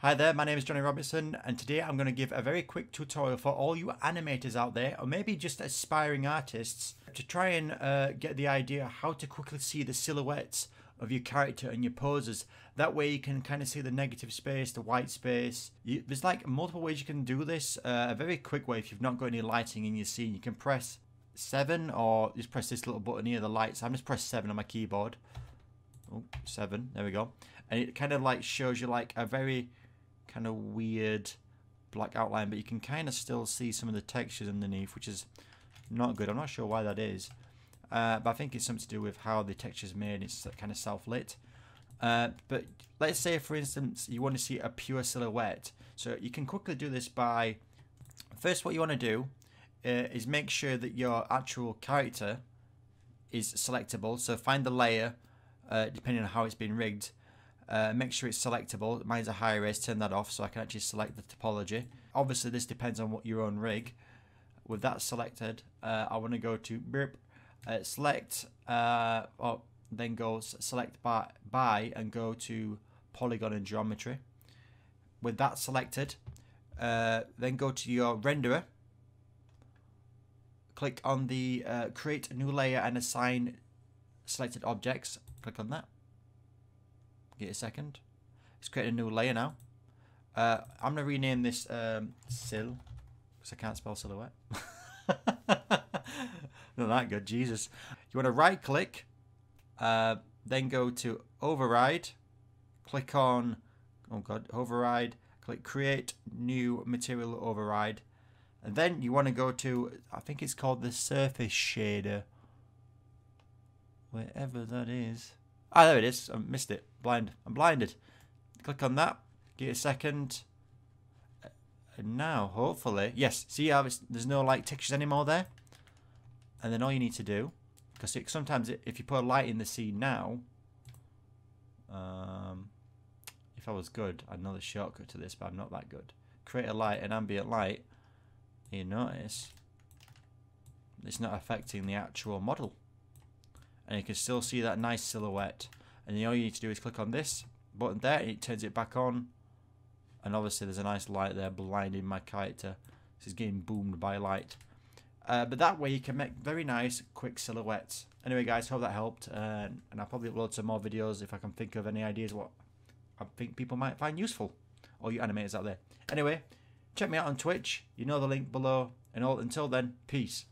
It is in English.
Hi there, my name is Johnny Robinson and today I'm going to give a very quick tutorial for all you animators out there or maybe just aspiring artists to try and uh, get the idea how to quickly see the silhouettes of your character and your poses. That way you can kind of see the negative space, the white space. You, there's like multiple ways you can do this. Uh, a very quick way if you've not got any lighting in your scene, you can press 7 or just press this little button here, the lights. I'm just press 7 on my keyboard. Oh, 7, there we go. And it kind of like shows you like a very kind of weird black outline, but you can kind of still see some of the textures underneath, which is not good. I'm not sure why that is, uh, but I think it's something to do with how the texture is made. It's kind of self-lit. Uh, but let's say, for instance, you want to see a pure silhouette. So you can quickly do this by, first what you want to do uh, is make sure that your actual character is selectable. So find the layer, uh, depending on how it's been rigged, uh, make sure it's selectable. Mine's a high res, turn that off so I can actually select the topology. Obviously this depends on what your own rig. With that selected, uh, I want to go to uh, select, uh, oh, then go select by, by and go to polygon and geometry. With that selected, uh, then go to your renderer. Click on the uh, create new layer and assign selected objects. Click on that. Get a second. Let's create a new layer now. Uh, I'm going to rename this um, Sil, because I can't spell silhouette. Not that good, Jesus. You want to right click, uh, then go to override, click on, oh god, override, click create new material override, and then you want to go to, I think it's called the surface shader, wherever that is. Ah, there it is. I missed it. Blind. I'm blinded. Click on that. Give it a second. And now, hopefully, yes. See how there's no light textures anymore there. And then all you need to do, because sometimes it, if you put a light in the scene now, um, if I was good, I'd know the shortcut to this, but I'm not that good. Create a light, an ambient light. You notice it's not affecting the actual model and you can still see that nice silhouette. And all you need to do is click on this button there and it turns it back on. And obviously there's a nice light there blinding my character. This is getting boomed by light. Uh, but that way you can make very nice quick silhouettes. Anyway guys hope that helped uh, and I'll probably upload some more videos if I can think of any ideas what I think people might find useful. All you animators out there. Anyway check me out on Twitch. You know the link below. And all until then peace